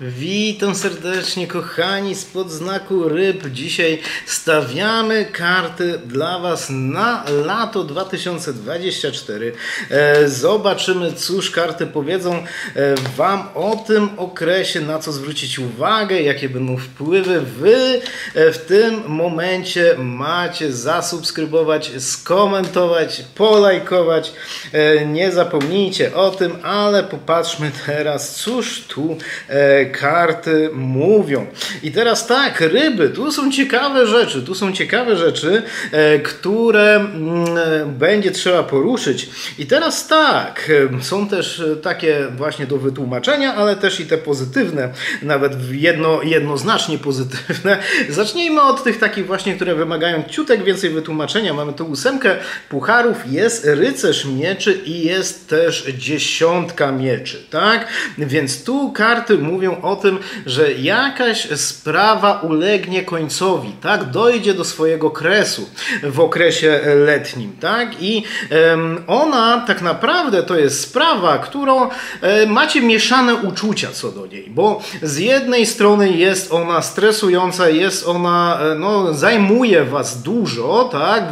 Witam serdecznie kochani spod znaku ryb. Dzisiaj stawiamy karty dla Was na lato 2024. E, Zobaczymy cóż karty powiedzą e, Wam o tym okresie, na co zwrócić uwagę, jakie będą wpływy. Wy e, w tym momencie macie zasubskrybować, skomentować, polajkować. Nie zapomnijcie o tym, ale popatrzmy teraz cóż tu karty mówią. I teraz tak, ryby, tu są ciekawe rzeczy, tu są ciekawe rzeczy, e, które mm, e, będzie trzeba poruszyć. I teraz tak, e, są też takie właśnie do wytłumaczenia, ale też i te pozytywne, nawet jedno, jednoznacznie pozytywne. Zacznijmy od tych takich właśnie, które wymagają ciutek więcej wytłumaczenia. Mamy tu ósemkę pucharów, jest rycerz mieczy i jest też dziesiątka mieczy, tak? Więc tu karty mówią o tym, że jakaś sprawa ulegnie końcowi, tak? Dojdzie do swojego kresu w okresie letnim, tak? I ona tak naprawdę to jest sprawa, którą e, macie mieszane uczucia co do niej, bo z jednej strony jest ona stresująca, jest ona, e, no, zajmuje was dużo, tak?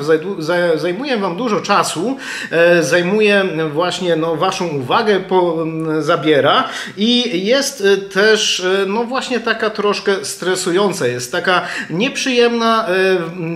Zajmuje wam dużo czasu, e, zajmuje właśnie no, waszą uwagę, po, zabiera i jest e, też e, no właśnie taka troszkę stresująca, jest taka nieprzyjemna e,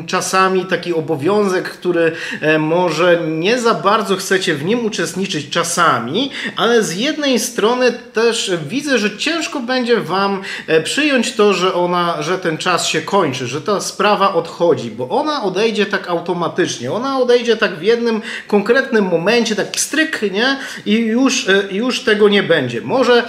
czasami taki obowiązek, który e, może nie za bardzo chcecie w nim uczestniczyć czasami, ale z jednej strony też widzę, że ciężko będzie wam przyjąć to, że ona, że ten czas się kończy, że ta sprawa odchodzi, bo ona odejdzie tak automatycznie, ona odejdzie tak w jednym konkretnym momencie, tak stryk, nie? I już, już tego nie będzie. Może,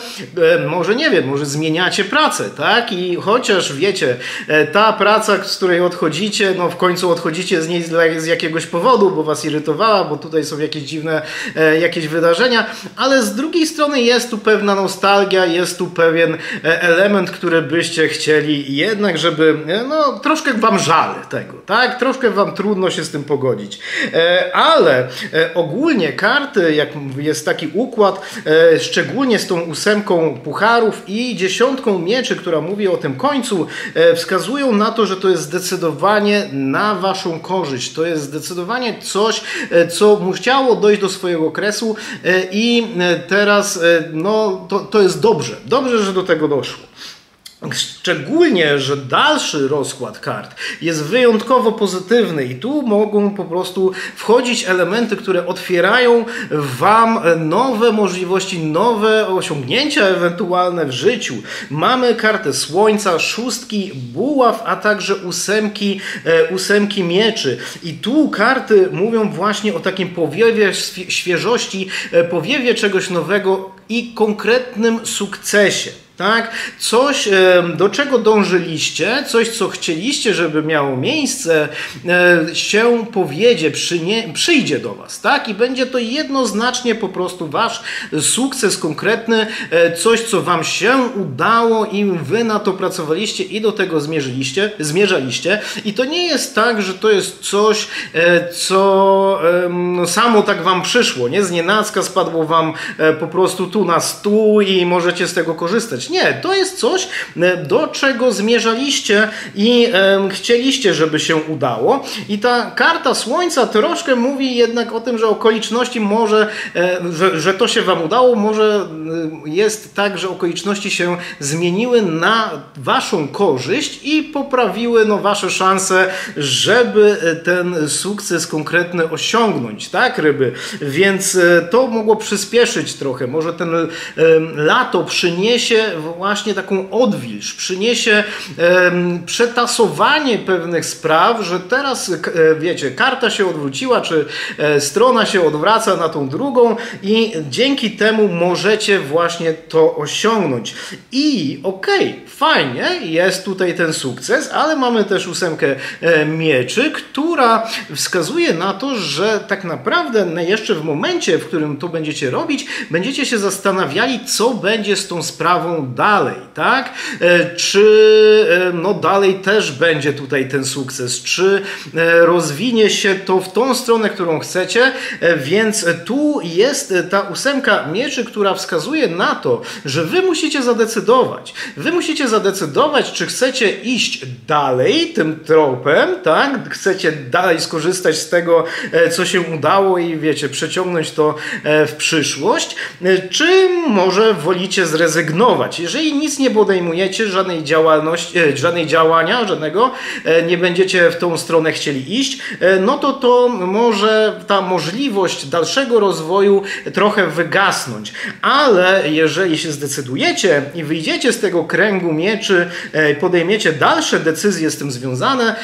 może nie wiem, może zmieniacie pracę, tak? I chociaż wiecie, e, ta praca, z której odchodzicie, no w końcu odchodzicie z niej z, jakiegoś powodu, bo was irytowała, bo tutaj są jakieś dziwne e, jakieś wydarzenia, ale z drugiej strony jest tu pewna nostalgia, jest tu pewien e, element, który byście chcieli jednak, żeby, no troszkę wam żal tego, tak? Troszkę wam trudno się z tym pogodzić. Ale ogólnie karty, jak jest taki układ, szczególnie z tą ósemką pucharów i dziesiątką mieczy, która mówi o tym końcu, e, wskazują na to, że to jest zdecydowanie na waszą korzyść. To jest zdecydowanie coś, e, co musiało dojść do swojego okresu e, i teraz no, to, to jest dobrze. Dobrze, że do tego doszło. Szczególnie, że dalszy rozkład kart jest wyjątkowo pozytywny i tu mogą po prostu wchodzić elementy, które otwierają Wam nowe możliwości, nowe osiągnięcia ewentualne w życiu. Mamy kartę Słońca, szóstki buław, a także ósemki, e, ósemki mieczy. I tu karty mówią właśnie o takim powiewie świe- świeżości, e, powiewie czegoś nowego i konkretnym sukcesie. Tak? Coś, do czego dążyliście, coś, co chcieliście, żeby miało miejsce, e, się powiedzie, przynie, przyjdzie do Was. Tak? I będzie to jednoznacznie po prostu Wasz sukces konkretny, e, coś, co Wam się udało i Wy na to pracowaliście i do tego zmierzyliście, zmierzaliście. I to nie jest tak, że to jest coś, e, co samo tak Wam przyszło. Nie z nienacka spadło Wam po prostu tu na stół i możecie z tego korzystać. Nie, to jest coś, e, do czego zmierzaliście i em, chcieliście, żeby się udało. I ta karta Słońca troszkę mówi jednak o tym, że okoliczności może, e, że, że to się Wam udało, może e, jest tak, że okoliczności się zmieniły na Waszą korzyść i poprawiły no, Wasze szanse, żeby e, ten sukces konkretny osiągnąć, tak, ryby? Więc e, to mogło przyspieszyć trochę. Może ten e, lato przyniesie właśnie taką odwilż, przyniesie przetasowanie pewnych spraw, że teraz, e, wiecie, karta się odwróciła, czy e, strona się odwraca na tą drugą i dzięki temu możecie właśnie to osiągnąć. I okej, fajnie, jest tutaj ten sukces, ale mamy też ósemkę e, mieczy, która wskazuje na to, że tak naprawdę jeszcze w momencie, w którym to będziecie robić, będziecie się zastanawiali, co będzie z tą sprawą dalej, tak? Czy no dalej też będzie tutaj ten sukces, czy rozwinie się to w tą stronę, którą chcecie, więc tu jest ta ósemka mieczy, która wskazuje na to, że wy musicie zadecydować. Wy musicie zadecydować, czy chcecie iść dalej tym tropem, tak? Chcecie dalej skorzystać z tego, e, co się udało i wiecie, przeciągnąć to e, w przyszłość, e, czy może wolicie zrezygnować. Jeżeli nic nie podejmujecie, żadnej działalności, żadnej działania, żadnego, nie będziecie w tą stronę chcieli iść, no to to może ta możliwość dalszego rozwoju trochę wygasnąć. Ale jeżeli się zdecydujecie i wyjdziecie z tego kręgu mieczy, podejmiecie dalsze decyzje z tym związane,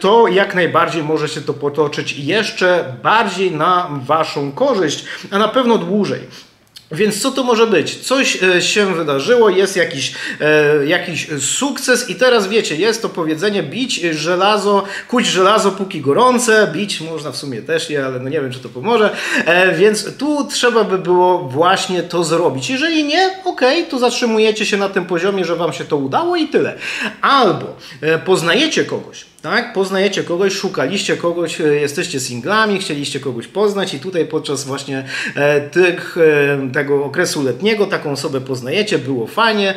to jak najbardziej może się to potoczyć jeszcze bardziej na Waszą korzyść, a na pewno dłużej. Więc co to może być? Coś e, się wydarzyło, jest jakiś, e, jakiś sukces i teraz wiecie, jest to powiedzenie bić żelazo, kuć żelazo póki gorące, bić można w sumie też je, ale no nie wiem czy to pomoże, e, więc tu trzeba by było właśnie to zrobić. Jeżeli nie, ok, to zatrzymujecie się na tym poziomie, że wam się to udało i tyle. Albo poznajecie kogoś, tak? Poznajecie kogoś, szukaliście kogoś, e, jesteście singlami, chcieliście kogoś poznać i tutaj podczas właśnie e, tych, e, tego okresu letniego taką osobę poznajecie, było fajnie,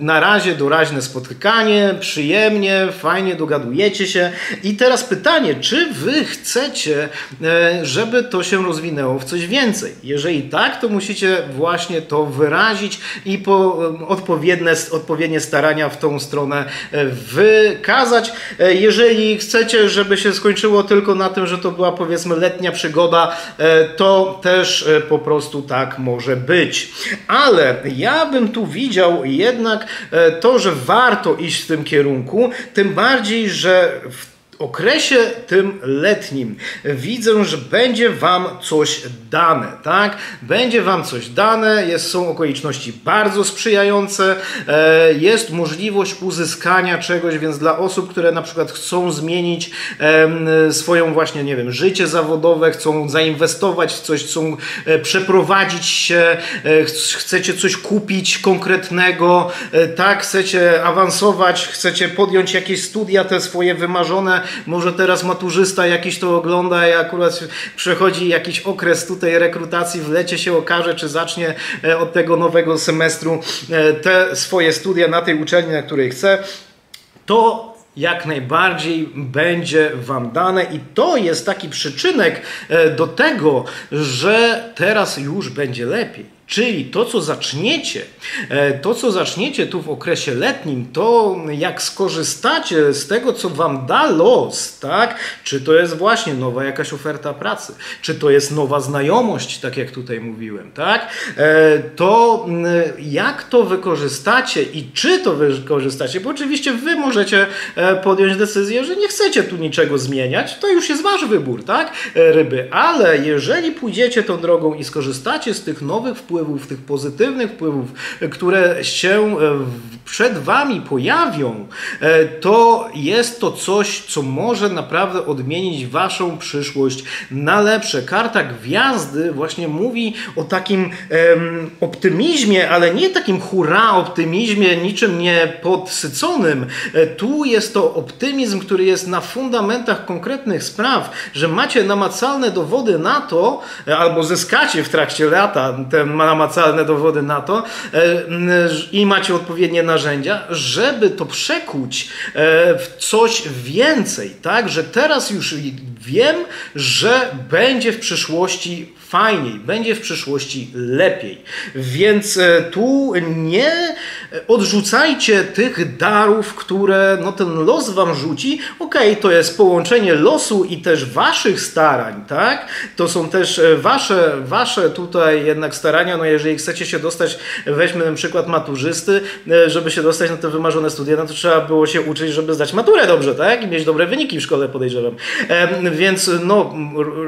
na razie doraźne spotykanie, przyjemnie, fajnie dogadujecie się i teraz pytanie, czy wy chcecie, żeby to się rozwinęło w coś więcej? Jeżeli tak, to musicie właśnie to wyrazić i po odpowiednie, odpowiednie starania w tą stronę wykazać. Jeżeli jeżeli chcecie, żeby się skończyło tylko na tym, że to była powiedzmy letnia przygoda, e, to też e, po prostu tak może być. Ale ja bym tu widział jednak e, to, że warto iść w tym kierunku, tym bardziej, że w okresie tym letnim widzę, że będzie Wam coś dane, tak? Będzie Wam coś dane, jest, są okoliczności bardzo sprzyjające, e, jest możliwość uzyskania czegoś, więc dla osób, które na przykład chcą zmienić e, swoją właśnie, nie wiem, życie zawodowe, chcą zainwestować w coś, chcą e, przeprowadzić się, chcecie coś kupić konkretnego, tak? Chcecie awansować, chcecie podjąć jakieś studia te swoje wymarzone, może teraz maturzysta jakiś to ogląda i akurat przechodzi jakiś okres tutaj rekrutacji, w lecie się okaże, czy zacznie e, od tego nowego semestru e, te swoje studia na tej uczelni, na której chce, to jak najbardziej będzie Wam dane i to jest taki przyczynek e, do tego, że teraz już będzie lepiej. Czyli to, co zaczniecie, e, to, co zaczniecie tu w okresie letnim, to jak skorzystacie z tego, co wam da los, tak? Czy to jest właśnie nowa jakaś oferta pracy, czy to jest nowa znajomość, tak jak tutaj mówiłem, tak? E, to jak to wykorzystacie i czy to wykorzystacie, bo oczywiście wy możecie e, podjąć decyzję, że nie chcecie tu niczego zmieniać, to już jest wasz wybór, tak? Ryby, ale jeżeli pójdziecie tą drogą i skorzystacie z tych nowych wpływów, wpływów, tych pozytywnych wpływów, które się e, przed Wami pojawią, e, to jest to coś, co może naprawdę odmienić Waszą przyszłość na lepsze. Karta Gwiazdy właśnie mówi o takim optymizmie, ale nie takim hura optymizmie, niczym nie podsyconym. E, tu jest to optymizm, który jest na fundamentach konkretnych spraw, że macie namacalne dowody na to, albo zyskacie w trakcie lata ten namacalne dowody na to e, i macie odpowiednie narzędzia, żeby to przekuć e, w coś więcej, tak? Że teraz już wiem, że będzie w przyszłości fajniej, będzie w przyszłości lepiej. Więc e, tu nie odrzucajcie tych darów, które no, ten los wam rzuci. Okej, okay, to jest połączenie losu i też waszych starań, tak? To są też e, wasze, wasze tutaj jednak starania, no jeżeli chcecie się dostać, weźmy na przykład maturzysty, e, żeby się dostać na te wymarzone studia, no to trzeba było się uczyć, żeby zdać maturę dobrze, tak? I mieć dobre wyniki w szkole, podejrzewam. Więc no,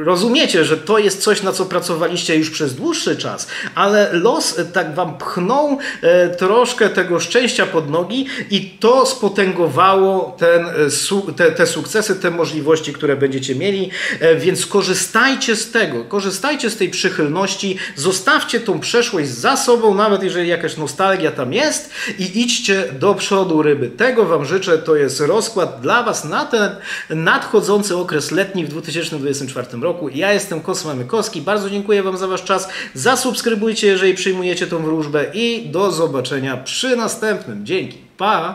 rozumiecie, że to jest coś, na co pracowaliście już przez dłuższy czas, ale los e, tak wam pchnął e, troszkę tego szczęścia pod nogi i to spotęgowało ten, e, te, te sukcesy, te możliwości, które będziecie mieli, więc korzystajcie z tego, korzystajcie z tej przychylności, zostawcie tą przeszłość za sobą, nawet jeżeli jakaś nostalgia tam jest i idźcie do przodu ryby. Tego Wam życzę, to jest rozkład dla Was na ten nadchodzący okres letni w 2024 roku. Ja jestem Kosma Mykowski, bardzo dziękuję Wam za Wasz czas, zasubskrybujcie, jeżeli przyjmujecie tą wróżbę i do zobaczenia przy następnym. Dzięki, pa!